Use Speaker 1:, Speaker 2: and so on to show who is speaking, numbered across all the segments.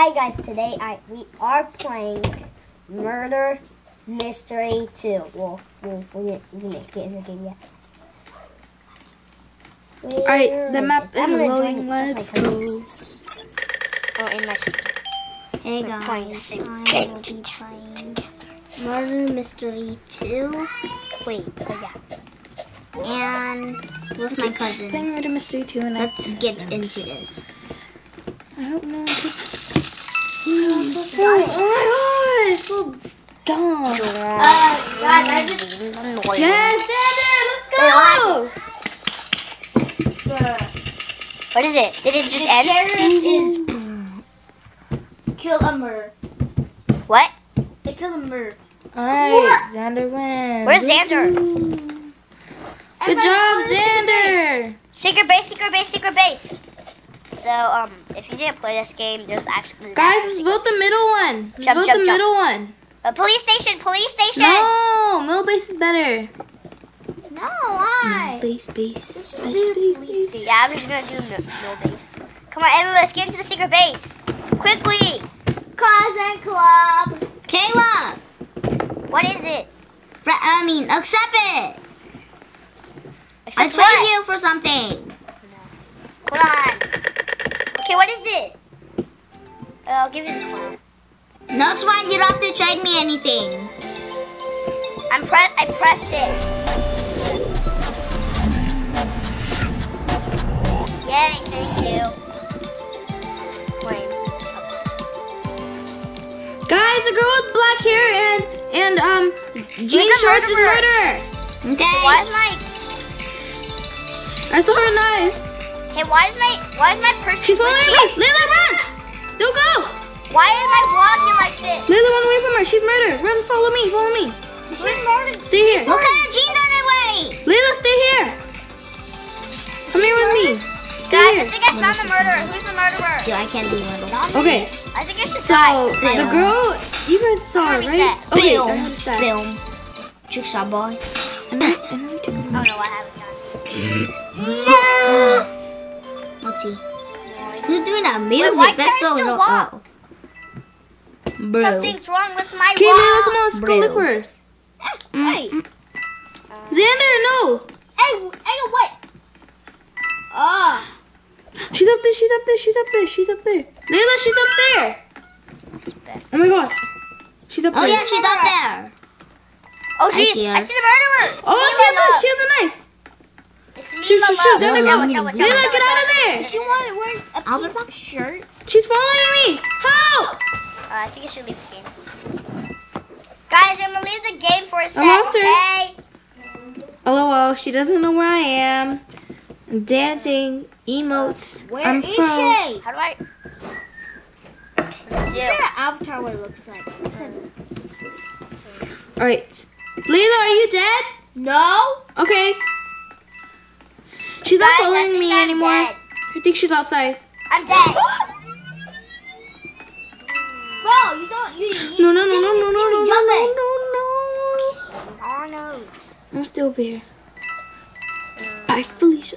Speaker 1: Hi guys, today I we are playing Murder Mystery 2. Well, we'll, we'll, we'll get the game yet.
Speaker 2: Alright, the map is loading. Let's go.
Speaker 3: Oh, in my
Speaker 4: Hey guys,
Speaker 3: playing the same
Speaker 4: I
Speaker 3: game.
Speaker 4: will be playing Murder Mystery 2
Speaker 3: Wait, so yeah.
Speaker 4: and with my
Speaker 2: Playing
Speaker 4: cousins.
Speaker 2: Murder Mystery 2 and
Speaker 4: Let's get into this.
Speaker 2: I hope no. Oh my gosh! So dumb.
Speaker 1: Uh, guys, I just
Speaker 2: Yes, Xander, let's go!
Speaker 3: What is it? Did it
Speaker 1: the
Speaker 3: just end?
Speaker 1: sheriff is killed a murder.
Speaker 3: What?
Speaker 1: They killed a murder.
Speaker 2: Alright, Xander wins.
Speaker 3: Where's Xander?
Speaker 2: Good
Speaker 1: Everybody's
Speaker 2: job,
Speaker 1: the secret base.
Speaker 2: Xander!
Speaker 3: Secret base, secret base, secret base. So, um, if you didn't play this game, there's actually
Speaker 2: Guys, let's vote the middle one. Let's
Speaker 3: Jump,
Speaker 2: vote
Speaker 3: jump,
Speaker 2: the
Speaker 3: jump.
Speaker 2: middle one.
Speaker 3: a police station, police station.
Speaker 2: No, middle base is better.
Speaker 1: No, why?
Speaker 2: Base, base,
Speaker 1: This
Speaker 2: base, base, base.
Speaker 3: Yeah, I'm just gonna do no, no base. Come on, Emma, let's get into the secret base quickly.
Speaker 1: Cousin Club.
Speaker 4: Caleb!
Speaker 3: What is it?
Speaker 4: Fre- I mean, accept it! I
Speaker 3: Except
Speaker 4: trade
Speaker 3: what?
Speaker 4: you for something.
Speaker 3: Hold on. Okay, what is it? Uh, I'll give you the clown.
Speaker 4: No, it's fine. You don't have to trade me anything.
Speaker 3: I'm pre- I pressed it. Yay, thank you. Wait.
Speaker 2: Guys, a girl with black hair and and um jean shorts is
Speaker 3: murderer.
Speaker 2: murder.
Speaker 4: Okay.
Speaker 3: Why is my
Speaker 2: I saw her knife.
Speaker 3: Hey? Why is my why is my person?
Speaker 2: She's following
Speaker 3: glitching?
Speaker 2: me. Layla, run! Don't go.
Speaker 3: Why am I walking like this?
Speaker 2: Layla, run away from her. She's murdered. Run, follow me, follow me.
Speaker 1: She's murdered.
Speaker 2: Stay here.
Speaker 4: What kind of jeans are they wearing?
Speaker 2: Layla, stay here. Come here with me. Stay
Speaker 3: Guys, I
Speaker 2: here.
Speaker 3: think I found the murderer. Who's the murderer?
Speaker 4: Dude, I can't do one.
Speaker 2: Okay,
Speaker 3: I think I should
Speaker 2: so
Speaker 3: die.
Speaker 2: the girl, you guys saw her, right?
Speaker 3: reset?
Speaker 2: Okay,
Speaker 4: Film.
Speaker 2: I noticed that.
Speaker 4: Film. Trick shot boy.
Speaker 2: And then, and then we took
Speaker 3: Oh no, I haven't done.
Speaker 4: Let's see. Who's doing that music?
Speaker 3: why
Speaker 4: That's
Speaker 3: I
Speaker 4: so
Speaker 3: walk?
Speaker 4: Oh. Bro.
Speaker 3: Something's wrong with my
Speaker 2: Okay, Layla, come on, let's go look for her.
Speaker 1: Hey, mm, mm.
Speaker 2: Uh, Xander, no.
Speaker 1: hey, hey, wait. Ah,
Speaker 2: She's up there, she's up there, she's up there, she's up there. Layla, she's up there. Oh my god. She's up
Speaker 4: Oh
Speaker 2: there.
Speaker 4: Oh yeah, she's up there.
Speaker 3: Oh,
Speaker 4: I
Speaker 3: she's,
Speaker 4: see her.
Speaker 3: I see the murderer. It's
Speaker 2: Oh, she has, a, she has a knife.
Speaker 3: It's me,
Speaker 2: Shoot, shoot, shoot. There they
Speaker 3: Watch
Speaker 2: go.
Speaker 3: out, watch out, watch out,
Speaker 2: Layla,
Speaker 3: watch
Speaker 2: get
Speaker 3: out,
Speaker 2: out of there.
Speaker 1: she wanted wearing a
Speaker 4: I'll be
Speaker 1: pink shirt.
Speaker 2: She's following me. Help.
Speaker 3: Uh, I think I should leave the game. Guys, I'm gonna leave the game for a sec,
Speaker 2: after.
Speaker 3: okay?
Speaker 2: LOL, she doesn't know where I am. I'm dancing, emotes.
Speaker 1: Where
Speaker 2: I'm
Speaker 1: is
Speaker 2: pro.
Speaker 1: she?
Speaker 3: How do I?
Speaker 1: Is
Speaker 3: Zero.
Speaker 1: avatar what it looks like?
Speaker 2: Alright. Layla, are you dead?
Speaker 1: No.
Speaker 2: Okay. She's not
Speaker 3: Guys,
Speaker 2: following me
Speaker 3: I'm
Speaker 2: anymore.
Speaker 3: dead.
Speaker 2: I think she's outside.
Speaker 3: I'm dead.
Speaker 1: Bro, you don't. You, you,
Speaker 2: No, no, no, no, no, no, no, no, no, no, no. I'm still over here. Bye, Felicia.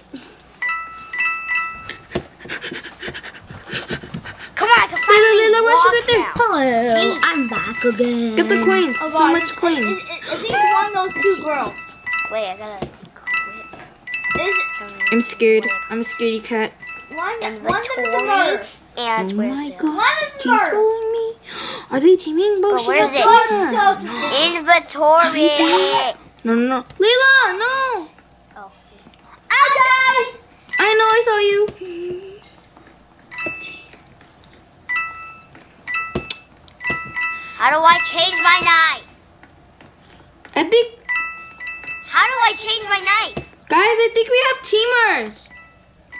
Speaker 3: Come on, I can
Speaker 2: Layla,
Speaker 3: finally
Speaker 2: Layla, where
Speaker 3: walk
Speaker 2: she's right there.
Speaker 3: now.
Speaker 4: Hello, I'm back again.
Speaker 2: Get the coins.
Speaker 1: Oh,
Speaker 2: so
Speaker 1: God.
Speaker 2: much coins.
Speaker 1: It, it, I think it's one of those two girls.
Speaker 3: Wait, I gotta quit.
Speaker 1: Is
Speaker 2: I'm scared. I'm a scaredy cat.
Speaker 1: one? One of them is
Speaker 3: Inventory and
Speaker 2: oh
Speaker 3: where's
Speaker 2: my god.
Speaker 1: One is
Speaker 2: She's following me. Are they teaming? Bro,
Speaker 3: But
Speaker 2: she's
Speaker 3: where's it?
Speaker 1: Oh, so.
Speaker 3: Inventory.
Speaker 2: No, no, no. Layla, no.
Speaker 3: Oh.
Speaker 1: I died.
Speaker 2: I know, I saw you.
Speaker 3: How do I change my knife?
Speaker 2: I think,
Speaker 3: How do I change my knife?
Speaker 2: Guys, I think we have teamers.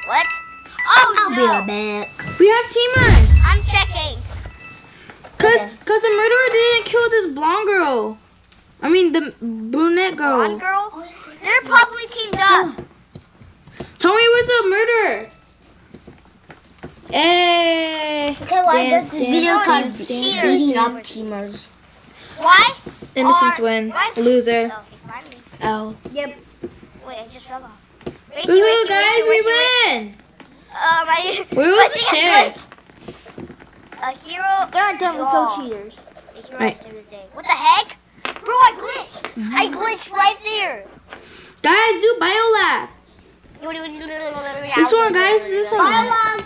Speaker 3: What? Oh
Speaker 4: I'll
Speaker 3: no!
Speaker 4: be right back.
Speaker 2: We have teamers.
Speaker 3: I'm checking.
Speaker 2: Cause,
Speaker 4: Okay.
Speaker 2: cause the murderer didn't kill this blonde girl. I mean, the brunette girl.
Speaker 3: Blonde girl? They're probably teamed up.
Speaker 2: Tell me where's the murderer. Hey.
Speaker 4: Okay, why I
Speaker 2: Dance,
Speaker 4: guess this
Speaker 2: dance,
Speaker 4: video
Speaker 3: dance,
Speaker 4: called Beating. Up Teamers.
Speaker 3: Why?
Speaker 2: Innocence
Speaker 3: Or-
Speaker 2: win.
Speaker 3: what?
Speaker 2: Loser.
Speaker 3: Oh, okay.
Speaker 2: L.
Speaker 1: Yep.
Speaker 3: Wait, I just fell off. Race,
Speaker 2: guys, we win!
Speaker 3: Um, I,
Speaker 2: we was the sheriff.
Speaker 3: A hero.
Speaker 1: They're not
Speaker 3: done
Speaker 1: so cheaters.
Speaker 2: Right.
Speaker 3: What the heck? Bro, I glitched. Mm -hmm. I glitched right there.
Speaker 2: Guys, do biolab. This one, guys, this one.
Speaker 1: Biolab.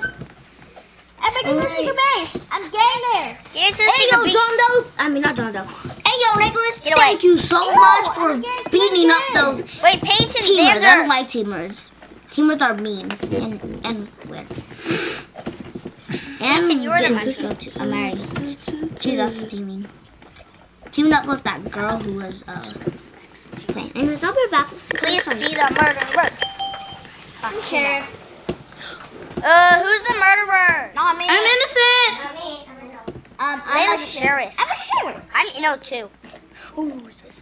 Speaker 1: Epic, okay. this is your base. I'm getting there.
Speaker 3: Here's the
Speaker 4: there
Speaker 3: you
Speaker 4: go,
Speaker 3: base.
Speaker 4: John Doe. I mean, not John Doe. Nicholas.
Speaker 3: Get away.
Speaker 4: Thank you so
Speaker 1: Yo,
Speaker 4: much for beating up those
Speaker 3: Wait, Peyton,
Speaker 4: teamers. I
Speaker 3: there.
Speaker 4: don't like teamers. Teamers are mean and and weird. And
Speaker 3: you're the
Speaker 4: getting
Speaker 3: monkey.
Speaker 4: to go to uh, She's also teaming. Teaming up with that girl who was uh playing. Anyways, I'll be back.
Speaker 3: Please be the murderer.
Speaker 1: I'm sheriff.
Speaker 3: Uh, who's the murderer?
Speaker 1: Not me.
Speaker 2: I'm innocent.
Speaker 1: Not me. I'm a. Um,
Speaker 3: I'm
Speaker 1: I'm
Speaker 3: a
Speaker 1: a
Speaker 3: sheriff.
Speaker 1: I'm a sheriff.
Speaker 3: I'm you know too. Ooh, who's this?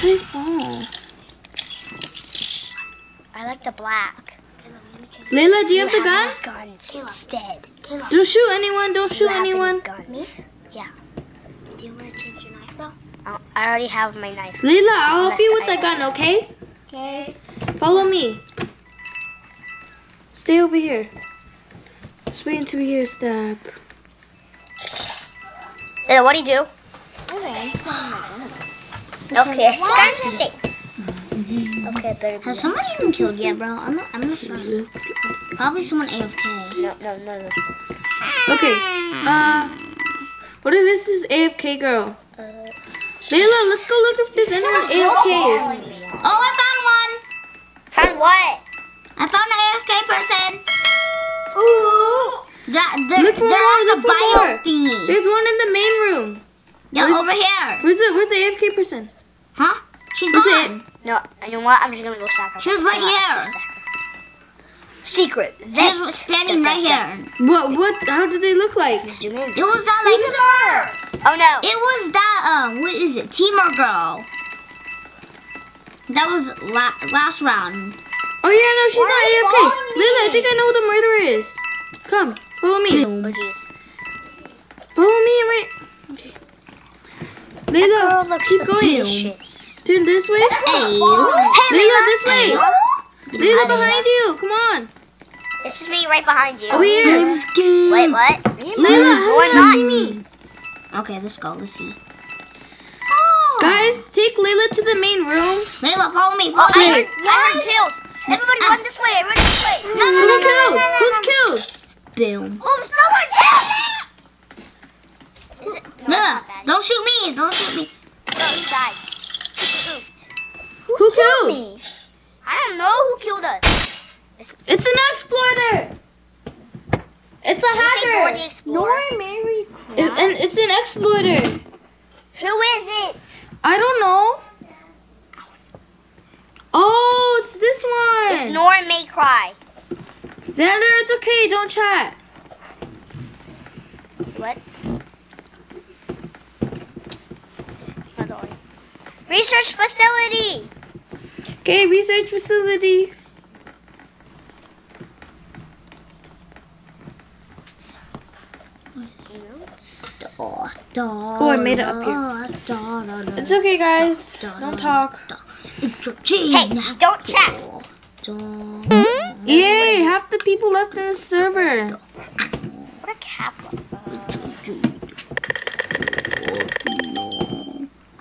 Speaker 2: Hey, fall.
Speaker 3: I like the black.
Speaker 2: Layla, do you have the gun?
Speaker 3: more guns instead.
Speaker 2: Don't shoot anyone. Don't
Speaker 3: You
Speaker 2: shoot
Speaker 3: have any
Speaker 2: anyone.
Speaker 3: Guns. Yeah.
Speaker 4: Do you want to change your knife though?
Speaker 3: I I already have my knife.
Speaker 2: Layla, I'll help you with the gun, okay?
Speaker 1: Okay.
Speaker 2: Follow me. Stay over here. Just wait until we hear a step.
Speaker 3: Uh, what do you do?
Speaker 1: Okay.
Speaker 3: Okay, I'm safe. Okay, better
Speaker 4: Has somebody been killed yet, bro? I'm not. I'm not sure. Probably someone AFK.
Speaker 3: No, no, no, no.
Speaker 2: Okay. Uh, what if this is AFK girl?
Speaker 3: Uh,
Speaker 2: Layla, let's go look if there's anyone AFK.
Speaker 4: Oh, I found one.
Speaker 3: Found what?
Speaker 4: I found an AFK person.
Speaker 1: Ooh.
Speaker 4: That, they're,
Speaker 2: Look for
Speaker 4: they're
Speaker 2: more,
Speaker 4: on
Speaker 2: look
Speaker 4: the
Speaker 2: for
Speaker 4: bio
Speaker 2: more.
Speaker 4: thingy.
Speaker 2: There's one in the main room.
Speaker 4: Yeah,
Speaker 2: Where's-
Speaker 4: over here.
Speaker 2: Where's the Where's the AFK person?
Speaker 4: Huh? She's
Speaker 2: Where's
Speaker 4: gone.
Speaker 3: No, you know what? I'm just gonna go stack her.
Speaker 4: She was right here.
Speaker 3: just stack her. Secret.
Speaker 4: She
Speaker 3: Vent.
Speaker 4: was standing right here.
Speaker 2: What What? How do they look like?
Speaker 3: Zoom in.
Speaker 4: It was that like.
Speaker 3: Oh no.
Speaker 4: It was that um. What is it? Teamer girl. That was la- last round.
Speaker 2: Oh yeah, no, she's
Speaker 1: Why
Speaker 2: not
Speaker 1: are you
Speaker 2: AFK.
Speaker 1: following
Speaker 2: Layla, I think I know who the murderer is. Come, follow me.
Speaker 3: Oh.
Speaker 2: Follow me, wait. Okay. Layla,
Speaker 3: Girl
Speaker 2: keep going. Turn this way.
Speaker 4: Hey.
Speaker 2: Layla, this way.
Speaker 4: Hey.
Speaker 2: Layla, behind you. Come on.
Speaker 3: This is me right behind you.
Speaker 2: Over oh, here.
Speaker 4: I'm scared.
Speaker 3: Wait, what?
Speaker 2: Layla, how
Speaker 3: Or not.
Speaker 2: you see me?
Speaker 4: Okay, let's go. Let's see. Oh.
Speaker 2: Guys, take Layla to the main room.
Speaker 4: Layla, follow me.
Speaker 3: Oh,
Speaker 4: Follow
Speaker 3: I heard, I heard ah. kills. Ah. Everybody run this way. Run this way.
Speaker 4: No, no,
Speaker 2: Someone
Speaker 4: no, no,
Speaker 2: killed.
Speaker 4: no, no,
Speaker 2: Who's killed?
Speaker 4: Boom.
Speaker 3: Oh, someone killed. Is it- No, it's
Speaker 4: Layla,
Speaker 3: not bad.
Speaker 4: don't shoot me. Don't shoot me.
Speaker 3: No, he died. Spooked.
Speaker 2: Who killed?
Speaker 1: me?
Speaker 3: I don't know who killed us.
Speaker 2: It's an exploiter. It's a
Speaker 3: Did you say
Speaker 2: hacker.
Speaker 1: Nora Mary
Speaker 2: It, and it's an exploiter.
Speaker 3: Who is it?
Speaker 2: I don't know. Oh, it's this
Speaker 3: It's
Speaker 2: one.
Speaker 3: Nora May Cry.
Speaker 2: Xander, it's okay. Don't chat.
Speaker 3: What? Another one. Research facility.
Speaker 2: Okay, research facility.
Speaker 4: Oh,
Speaker 2: I made it up
Speaker 4: here.
Speaker 2: It's okay, guys. Don't talk.
Speaker 4: It's your
Speaker 3: Hey, don't chat.
Speaker 2: Yay! Half the people left in the server.
Speaker 3: What a Kappa.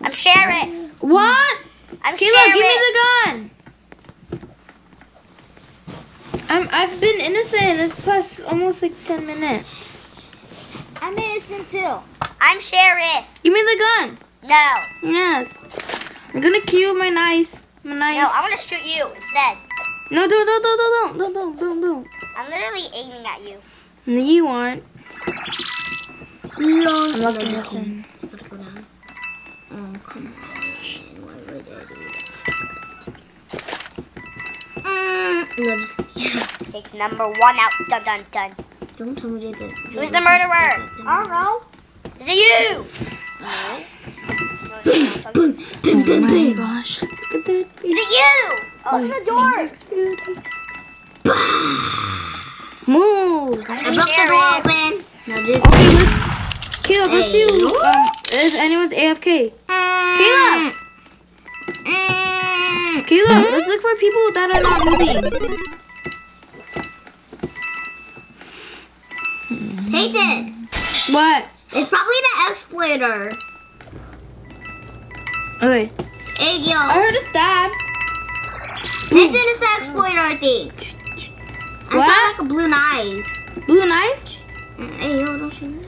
Speaker 3: I'm sheriff.
Speaker 2: What?
Speaker 3: I'm Caleb,
Speaker 2: give me the gun. I'm, I've been innocent. this plus almost like 10 minutes.
Speaker 1: I'm innocent too.
Speaker 3: I'm Sheriff.
Speaker 2: Give me the gun.
Speaker 3: No.
Speaker 2: Yes. I'm going to kill my nice. My knife.
Speaker 3: No, I want to shoot you instead.
Speaker 2: No, don't, don't, don't, don't, don't, don't, don't, don't.
Speaker 3: I'm literally aiming at you.
Speaker 2: No, you aren't.
Speaker 4: No,
Speaker 2: I'm not
Speaker 4: innocent. No, just
Speaker 3: Take number one out. Dun dun dun.
Speaker 4: don't tell me that.
Speaker 3: Who's the murderer?
Speaker 1: I don't know.
Speaker 3: Is it you? No. Not.
Speaker 4: Boom, boom, boom,
Speaker 2: Oh my gosh, look at that.
Speaker 3: Is it you?
Speaker 1: Open the door.
Speaker 2: Move.
Speaker 4: I broke the door open. Now this.
Speaker 2: Okay, let's. Caleb, let's see. Um, is anyone's AFK?
Speaker 4: Caleb. Mm.
Speaker 2: Let's look for people that are not moving.
Speaker 4: Hey, Peyton,
Speaker 2: What?
Speaker 4: it's probably the exploiter.
Speaker 2: Okay.
Speaker 4: Hey, yo.
Speaker 2: I heard a stab.
Speaker 4: Peyton is the exploiter, I think. I
Speaker 2: What?
Speaker 4: saw like a blue knife.
Speaker 2: Blue knife?
Speaker 4: Hey, yo, don't shoot me.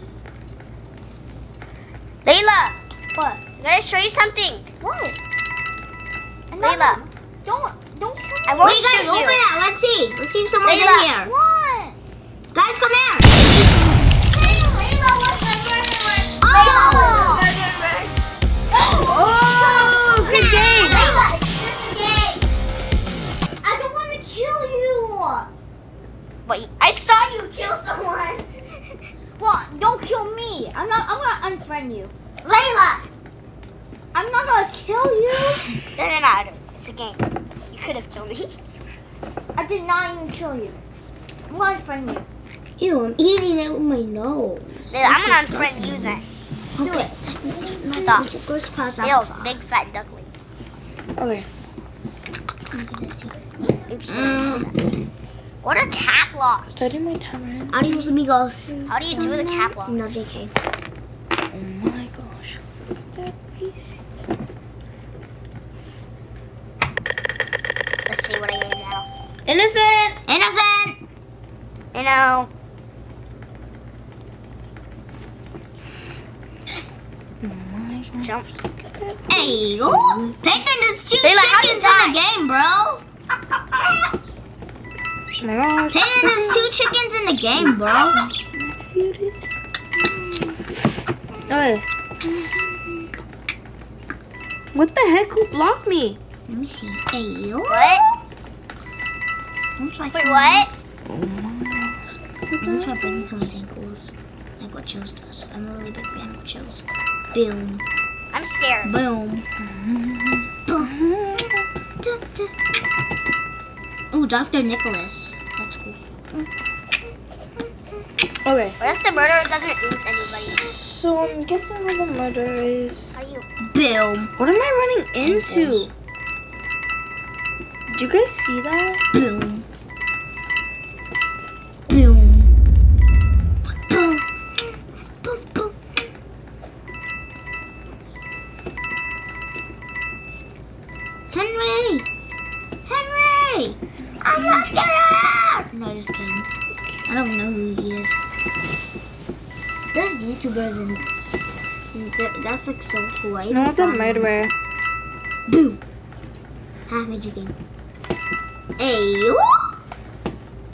Speaker 3: Layla,
Speaker 1: What?
Speaker 3: I gotta show you something.
Speaker 1: What? I'm
Speaker 3: Layla,
Speaker 1: Don't don't kill me.
Speaker 3: I won't
Speaker 4: Wait, guys,
Speaker 3: shoot
Speaker 4: open
Speaker 3: you.
Speaker 4: it. Let's see. Let's see if someone's
Speaker 3: Layla.
Speaker 4: in here.
Speaker 1: What?
Speaker 4: Guys, come here.
Speaker 1: Layla, what's the murderer?
Speaker 4: Oh!
Speaker 2: Oh, good game.
Speaker 1: Layla, shoot the game. I don't want to kill you.
Speaker 3: Wait, I saw you kill someone.
Speaker 1: Well, don't kill me. I'm not. I'm gonna unfriend you.
Speaker 3: Layla.
Speaker 1: I'm not gonna kill you.
Speaker 3: No, no, no. It's a game. You could have killed me.
Speaker 1: I did not even kill you. I'm gonna unfriend you.
Speaker 4: Ew, I'm eating it with my nose.
Speaker 3: Layla, I'm gonna unfriend you then.
Speaker 4: Okay.
Speaker 3: Stop.
Speaker 4: Let's pause
Speaker 3: Yo, big fat duckling.
Speaker 2: Okay.
Speaker 3: Oops.
Speaker 4: Mm.
Speaker 3: What are cap locks?
Speaker 2: Starting my timer.
Speaker 4: Adios, amigos.
Speaker 3: How do you do the cap lock?
Speaker 4: No, JK.
Speaker 2: Oh my gosh. Look at that piece.
Speaker 3: Let's see what I get now.
Speaker 2: Innocent!
Speaker 4: Innocent!
Speaker 3: You know,
Speaker 2: Oh my gosh.
Speaker 3: jump.
Speaker 4: Hey, yo. Peyton, there's two
Speaker 3: Layla, how
Speaker 4: chickens in the game, bro.
Speaker 2: Oh my.
Speaker 4: Peyton, there's two chickens in the game, bro.
Speaker 2: Okay. What the heck? Who blocked me?
Speaker 4: Let me see. Hey.
Speaker 3: What?
Speaker 4: Don't try
Speaker 3: Wait, what?
Speaker 2: Oh my gosh.
Speaker 4: Don't try breaking someone's ankles. Like what Chills does. I'm a really big fan of Chills. Boom.
Speaker 3: I'm scared.
Speaker 4: Boom. Boom. Dun, dun. Ooh, Dr. Nicholas. That's cool.
Speaker 2: Okay.
Speaker 3: What if the murderer doesn't ooze anybody?
Speaker 2: So I'm guessing where the murder is.
Speaker 3: How you?
Speaker 4: Boom.
Speaker 2: What am I running into? Did you guys see that?
Speaker 4: Boom. Boom. There's YouTubers and and that's like so cool. I
Speaker 2: No,
Speaker 4: even
Speaker 2: it's a
Speaker 4: found one.
Speaker 2: murderer.
Speaker 4: Boom. How made you think? Hey,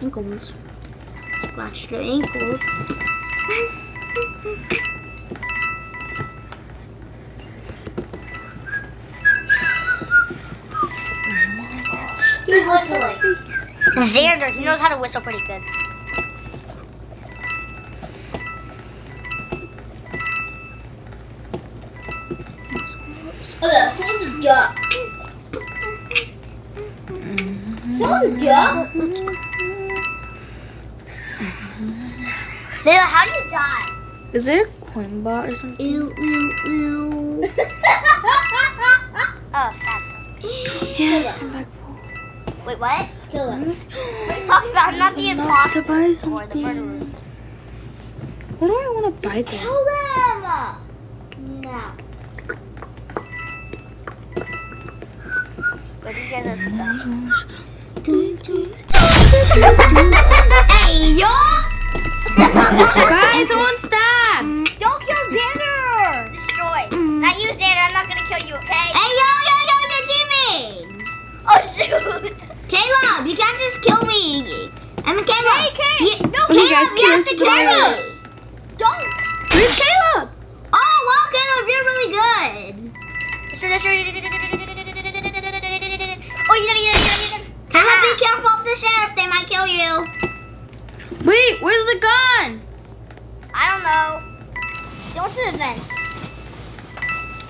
Speaker 4: ankles. Scratch your ankles.
Speaker 1: You're whistling.
Speaker 3: Xander, he knows how to whistle pretty good.
Speaker 1: Someone's a duck.
Speaker 3: Layla, how do you die?
Speaker 2: Is there a coin bot or something?
Speaker 4: Ew, ew, ew.
Speaker 3: Oh, fat.
Speaker 2: Yes, come back full.
Speaker 3: Wait, what?
Speaker 1: Kill
Speaker 2: I'm
Speaker 1: him.
Speaker 3: What are you talking about? I'm not the
Speaker 2: enough to
Speaker 3: imposter
Speaker 2: buy
Speaker 3: or the
Speaker 2: something.
Speaker 3: murderer.
Speaker 2: What do I want to buy then?
Speaker 1: Kill them. Now.
Speaker 3: But these guys are
Speaker 2: Oh
Speaker 3: stuff.
Speaker 2: my gosh.
Speaker 4: Hey, yo!
Speaker 2: Guys, someone stabbed!
Speaker 1: Don't kill Xander.
Speaker 3: Destroy. Not you, Xander. I'm not gonna kill you, okay?
Speaker 4: Hey, yo, yo, yo, you're teaming!
Speaker 3: Oh, shoot.
Speaker 4: Caleb, you can't just kill me. I mean, Caleb.
Speaker 1: Hey, Caleb.
Speaker 4: You, no, Caleb,
Speaker 2: guys,
Speaker 4: you have to kill me.
Speaker 1: Don't.
Speaker 2: Where's Caleb?
Speaker 4: Oh, wow, Caleb, you're really good.
Speaker 3: Destroy, destroy. Oh, you it, you it, you did
Speaker 4: Caleb, be careful of the sheriff. They might kill you.
Speaker 2: Wait, where's the gun?
Speaker 3: I don't know.
Speaker 1: Go to the vent.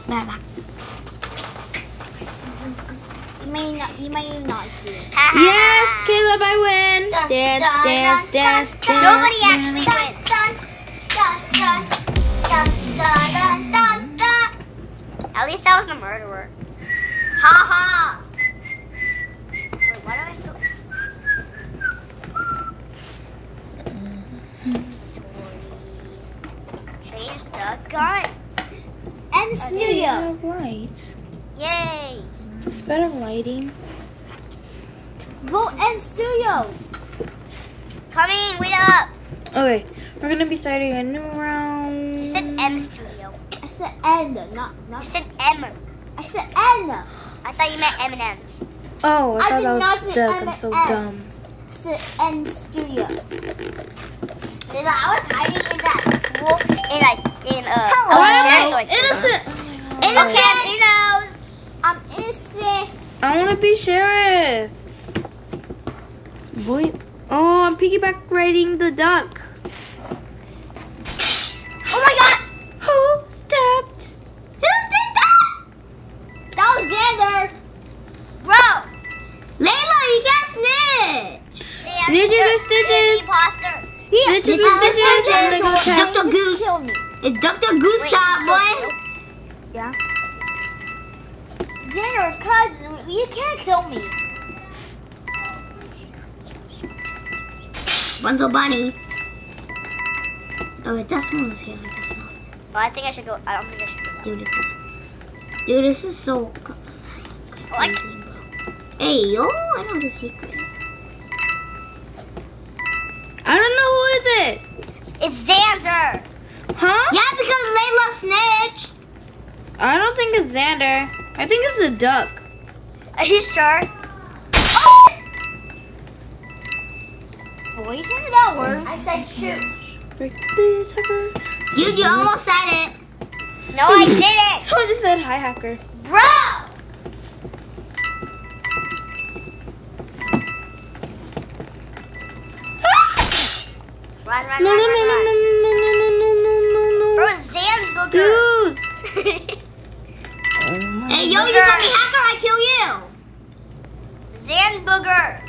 Speaker 4: Back.
Speaker 1: You may not. You may not see it.
Speaker 2: Yes, Caleb, I win. Dance, dance, dance, dance.
Speaker 3: Nobody actually wins. At least I was the murderer. Ha ha. Wait, why do I still? gun.
Speaker 1: And studio.
Speaker 2: have light.
Speaker 3: Yay.
Speaker 2: It's better lighting.
Speaker 1: Vote and studio.
Speaker 3: Coming, wait up.
Speaker 2: Okay, we're gonna be starting a new round.
Speaker 3: You said M studio.
Speaker 1: I said N, not not.
Speaker 3: You
Speaker 1: not.
Speaker 3: said M.
Speaker 1: I said N.
Speaker 3: I thought you meant M&M's.
Speaker 2: Oh, I
Speaker 1: I
Speaker 2: thought
Speaker 1: did
Speaker 2: that
Speaker 1: not
Speaker 2: was
Speaker 1: say
Speaker 2: Doug.
Speaker 1: M
Speaker 2: I'm so dumb.
Speaker 1: M's. I said N studio.
Speaker 3: Lila, I was hiding in that pool in like in uh.
Speaker 1: Hello.
Speaker 3: a
Speaker 2: Why
Speaker 3: chair, so
Speaker 2: am
Speaker 3: I
Speaker 2: I innocent?
Speaker 3: couldn't- Okay, he knows.
Speaker 1: I'm innocent.
Speaker 2: I want to be sheriff. Boy, oh, I'm piggyback riding the duck.
Speaker 3: Oh my god.
Speaker 2: Who stepped?
Speaker 1: Who did that? That was Xander.
Speaker 3: Bro.
Speaker 4: Layla, you can't snitch.
Speaker 3: Yeah,
Speaker 2: Snitches
Speaker 3: you're-
Speaker 2: stitches?
Speaker 3: you're the imposter.
Speaker 1: Yeah,
Speaker 2: Snitches
Speaker 1: is
Speaker 2: stitches. I'm gonna go check.
Speaker 4: Dr. Goose.
Speaker 1: kill me.
Speaker 4: It's Dr. Goose
Speaker 3: Wait,
Speaker 4: time, boy.
Speaker 1: Xander, cousin, you can't kill me.
Speaker 4: Bunzo Bunny. Oh, wait, that one was here. I guess not.
Speaker 3: Well, I think I should go. I don't think I should go.
Speaker 4: Dude, it- dude, this is so co-
Speaker 3: What?
Speaker 4: Hey, yo, I know the secret.
Speaker 2: I don't know who is it.
Speaker 3: It's Xander.
Speaker 2: Huh?
Speaker 4: Yeah, because Layla snitched.
Speaker 2: I don't think it's Xander. I think it's a duck.
Speaker 3: Are you sure? Oh!
Speaker 1: Boy, say that word.
Speaker 3: I said shoot.
Speaker 2: Break this hacker.
Speaker 4: Dude, you almost said it.
Speaker 3: No, I didn't.
Speaker 2: Someone just said hi hacker.
Speaker 3: Bro. Run, run,
Speaker 2: No, no,
Speaker 3: run,
Speaker 2: no,
Speaker 3: run,
Speaker 2: no,
Speaker 3: run.
Speaker 2: no, no, no, no, no, no, no,
Speaker 3: Bro,
Speaker 2: no.
Speaker 3: Xanbooger.
Speaker 2: Dude. Oh my
Speaker 4: Hey, yo, you call me hacker, I kill you.
Speaker 3: Xanbooger.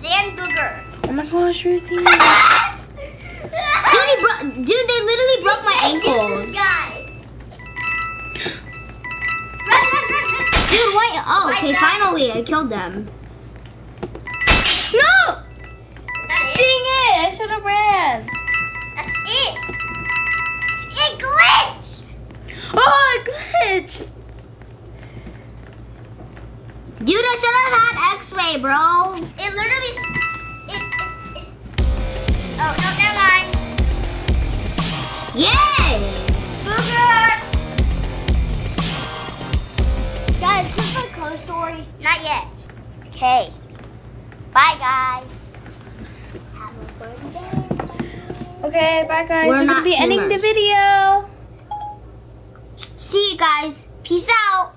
Speaker 3: Xanbooger.
Speaker 2: Oh my gosh.
Speaker 4: Dude, he bro- dude, they literally broke my ankles. Dude, wait. Oh, okay, finally, I killed them.
Speaker 2: No!
Speaker 3: It?
Speaker 2: Dang it! I should have ran.
Speaker 3: That's it. It glitched.
Speaker 2: Oh, it glitched.
Speaker 4: Dude, I should have had X-ray, bro.
Speaker 3: It literally. s- It, it, it. Oh no, never mind.
Speaker 4: Yay!
Speaker 3: Booger.
Speaker 1: Guys, this is my close story.
Speaker 3: Not yet. Okay. Bye, guys.
Speaker 1: Have a good day.
Speaker 2: Okay, bye guys.
Speaker 4: We're
Speaker 2: We're, gonna be ending the video.
Speaker 4: See you guys. Peace out.